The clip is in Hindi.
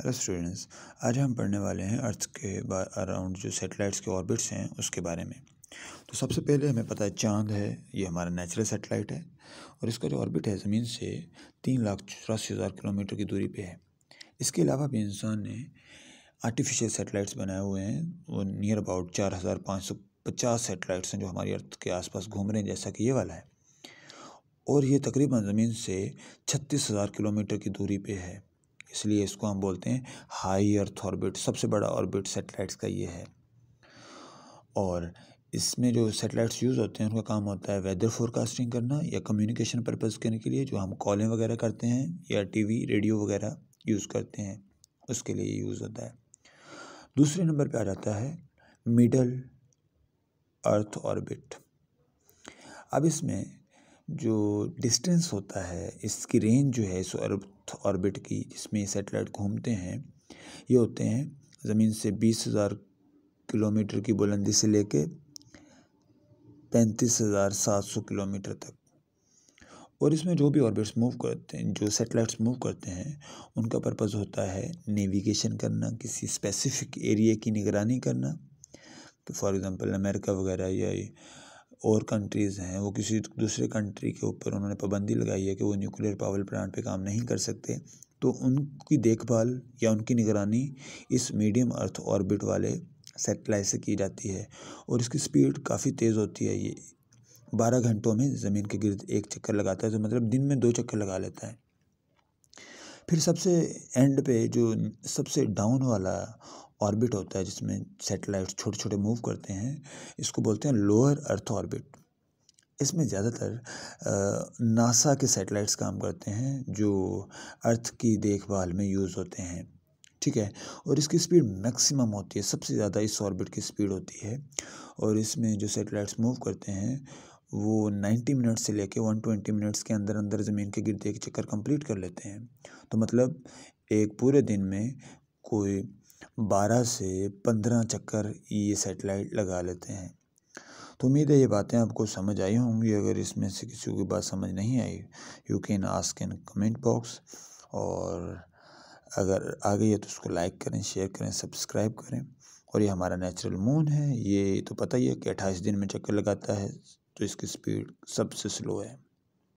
हेलो स्टूडेंट्स आज हम पढ़ने वाले हैं अर्थ के अराउंड जो सैटेलाइट्स के ऑर्बिट्स हैं, उसके बारे में। तो सबसे पहले हमें पता है चाँद है, ये हमारा नेचुरल सैटेलाइट है, और इसका जो ऑर्बिट है ज़मीन से तीन लाख चौरासी हज़ार किलोमीटर की दूरी पे है। इसके अलावा भी इंसान ने आर्टिफिशियल सैटेलाइट्स बनाए हुए हैं, वो नियर अबाउट चार हज़ार पाँच सौ पचास सैटेलाइट्स हैं जो हमारी अर्थ के आसपास घूम रहे हैं, जैसा कि ये वाला है। और ये तकरीबन ज़मीन से छत्तीस हज़ार किलोमीटर की दूरी पे है। इसलिए इसको हम बोलते हैं हाई अर्थ ऑर्बिट, सबसे बड़ा ऑर्बिट सेटेलाइट्स का ये है। और इसमें जो सेटेलाइट्स यूज़ होते हैं, उनका काम होता है वेदर फोरकास्टिंग करना या कम्युनिकेशन पर्पज़ करने के लिए, जो हम कॉलें वगैरह करते हैं या टीवी, रेडियो वगैरह यूज़ करते हैं, उसके लिए यूज़ होता है। दूसरे नंबर पे आ जाता है मिडल अर्थ ऑर्बिट। अब इसमें जो डिस्टेंस होता है, इसकी रेंज जो है इस अर्थ ऑर्बिट की, जिसमें सैटेलाइट घूमते हैं, ये होते हैं ज़मीन से बीस हज़ार किलोमीटर की बुलंदी से लेके पैंतीस हज़ार सात सौ किलोमीटर तक। और इसमें जो भी ऑर्बिट्स मूव करते हैं, जो सेटेलाइट्स मूव करते हैं, उनका पर्पज़ होता है नेविगेशन करना, किसी स्पेसिफिक एरिया की निगरानी करना। फॉर एग्ज़ाम्पल अमेरिका वगैरह या और कंट्रीज़ हैं, वो किसी दूसरे कंट्री के ऊपर उन्होंने पाबंदी लगाई है कि वो न्यूक्लियर पावर प्लांट पे काम नहीं कर सकते तो उनकी देखभाल या उनकी निगरानी इस मीडियम अर्थ ऑर्बिट वाले सेटेलाइट से की जाती है और इसकी स्पीड काफ़ी तेज़ होती है ये। बारह घंटों में ज़मीन के गिर्द एक चक्कर लगाता है तो मतलब दिन में दो चक्कर लगा लेता है। फिर सबसे एंड पे जो सबसे डाउन वाला ऑर्बिट होता है, जिसमें सैटेलाइट्स छोटे छोटे मूव करते हैं, इसको बोलते हैं लोअर अर्थ ऑर्बिट। इसमें ज़्यादातर नासा के सैटेलाइट्स काम करते हैं, जो अर्थ की देखभाल में यूज़ होते हैं, ठीक है? और इसकी स्पीड मैक्सिमम होती है, सबसे ज़्यादा इस ऑर्बिट की स्पीड होती है, और इसमें जो सैटेलाइट्स मूव करते हैं, वो 90 मिनट से लेके 120 मिनट्स के अंदर अंदर ज़मीन के गिरते के चक्कर कंप्लीट कर लेते हैं। तो मतलब एक पूरे दिन में कोई बारह से पंद्रह चक्कर ये सेटेलाइट लगा लेते हैं। तो उम्मीद है ये बातें आपको समझ आई होंगी, अगर इसमें से किसी की बात समझ नहीं आई you can ask in comment box और अगर आ गई है तो उसको लाइक करें शेयर करें सब्सक्राइब करें। और ये हमारा नेचुरल मून है, ये तो पता ही है कि अट्ठाईस दिन में चक्कर लगाता है तो इसकी स्पीड सबसे स्लो है।